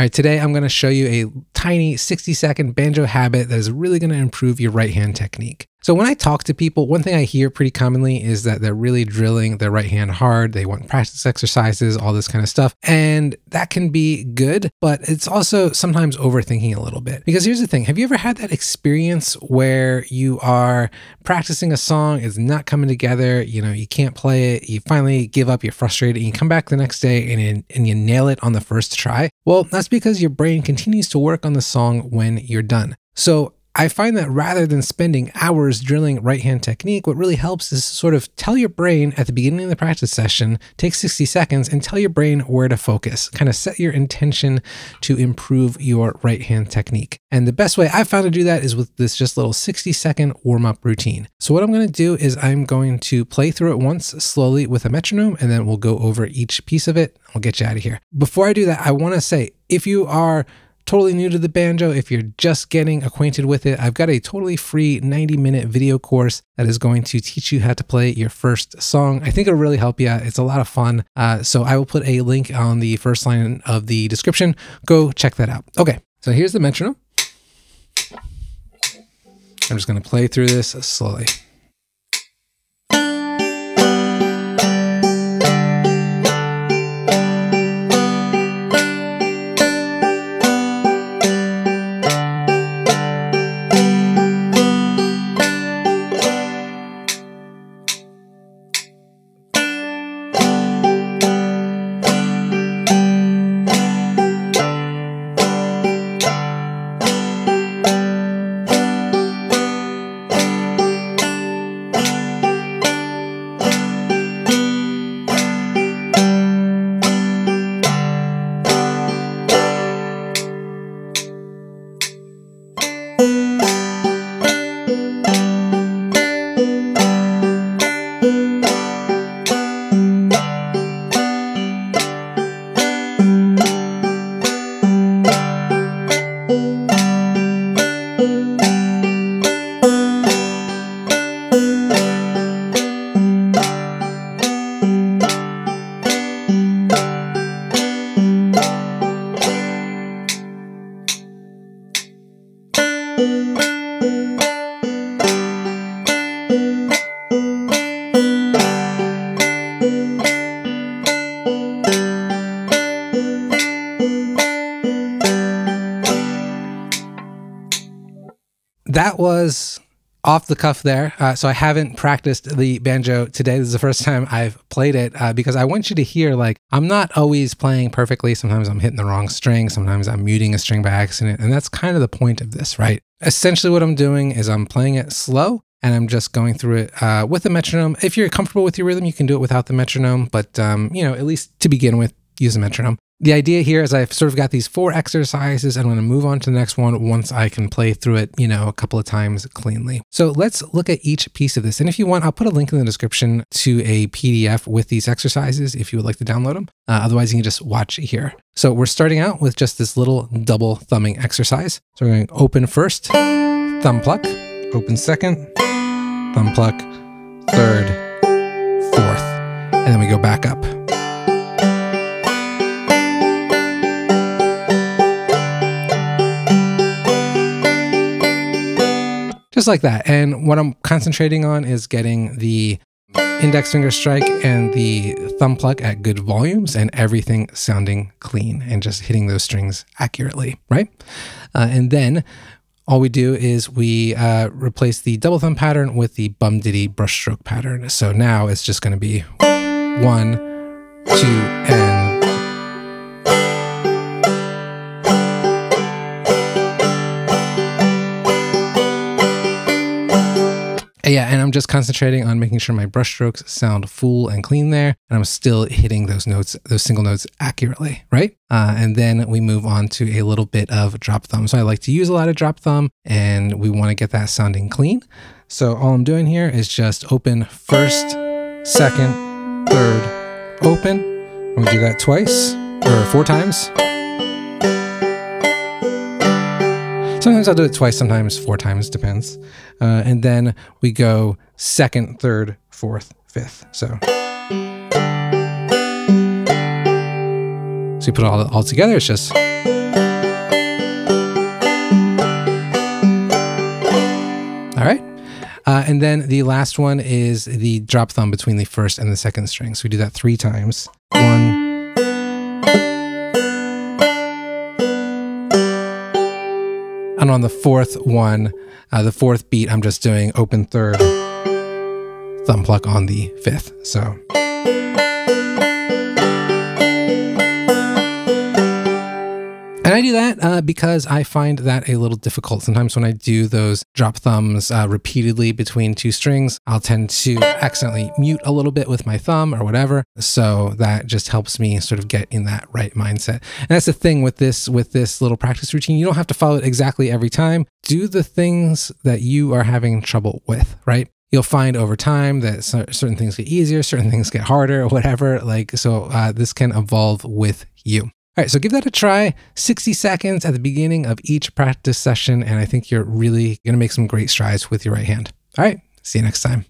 All right, today I'm going to show you a tiny 60 second banjo habit that is really going to improve your right hand technique. So when I talk to people, one thing I hear pretty commonly is that they're really drilling their right hand hard. They want practice exercises, all this kind of stuff. And that can be good, but it's also sometimes overthinking a little bit. Because here's the thing, have you ever had that experience where you are practicing a song, it's not coming together, you know, you can't play it, you finally give up, you're frustrated, and you come back the next day and and you nail it on the first try? Well, that's because your brain continues to work on the song when you're done. So I find that rather than spending hours drilling right hand technique, what really helps is sort of tell your brain at the beginning of the practice session, take 60 seconds and tell your brain where to focus. Kind of set your intention to improve your right hand technique. And the best way I've found to do that is with this just little 60 second warm up routine. So, what I'm going to do is I'm going to play through it once slowly with a metronome, and then we'll go over each piece of it. I'll get you out of here. Before I do that, I want to say if you are totally new to the banjo, if you're just getting acquainted with it, I've got a totally free 90 minute video course that is going to teach you how to play your first song. I think it'll really help you. Out. It's a lot of fun. Uh, so I will put a link on the first line of the description. Go check that out. Okay, so here's the metronome. I'm just going to play through this slowly. That was off the cuff there. Uh, so I haven't practiced the banjo today. This is the first time I've played it uh, because I want you to hear like I'm not always playing perfectly. Sometimes I'm hitting the wrong string. Sometimes I'm muting a string by accident. And that's kind of the point of this, right? Essentially, what I'm doing is I'm playing it slow and I'm just going through it uh, with the metronome. If you're comfortable with your rhythm, you can do it without the metronome. But, um, you know, at least to begin with, use a metronome. The idea here is I've sort of got these four exercises. I'm going to move on to the next one once I can play through it, you know, a couple of times cleanly. So let's look at each piece of this. And if you want, I'll put a link in the description to a PDF with these exercises if you would like to download them. Uh, otherwise, you can just watch here. So we're starting out with just this little double thumbing exercise. So we're going to open first, thumb pluck, open second, thumb pluck, third, fourth, and then we go back up. Just like that. And what I'm concentrating on is getting the index finger strike and the thumb pluck at good volumes and everything sounding clean and just hitting those strings accurately, right? Uh, and then all we do is we uh, replace the double thumb pattern with the bum diddy brushstroke pattern. So now it's just going to be one, two, and Yeah, and I'm just concentrating on making sure my brushstrokes sound full and clean there, and I'm still hitting those notes, those single notes accurately, right? Uh, and then we move on to a little bit of drop thumb. So I like to use a lot of drop thumb, and we want to get that sounding clean. So all I'm doing here is just open first, second, third, open. And we do that twice or four times. Sometimes I'll do it twice, sometimes four times, depends. Uh, and then we go second, third, fourth, fifth. So, so you put it all, all together, it's just. All right. Uh, and then the last one is the drop thumb between the first and the second string. So we do that three times. One, And on the fourth one, uh, the fourth beat, I'm just doing open third, thumb pluck on the fifth. So. I do that uh, because I find that a little difficult. Sometimes when I do those drop thumbs uh, repeatedly between two strings, I'll tend to accidentally mute a little bit with my thumb or whatever. So that just helps me sort of get in that right mindset. And that's the thing with this with this little practice routine. You don't have to follow it exactly every time. Do the things that you are having trouble with, right? you'll find over time that certain things get easier, certain things get harder, whatever. Like, so uh, this can evolve with you. All right, so give that a try. 60 seconds at the beginning of each practice session, and I think you're really going to make some great strides with your right hand. All right, see you next time.